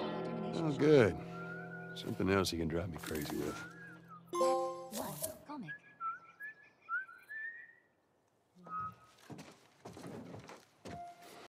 Oh, good. Something else he can drive me crazy with.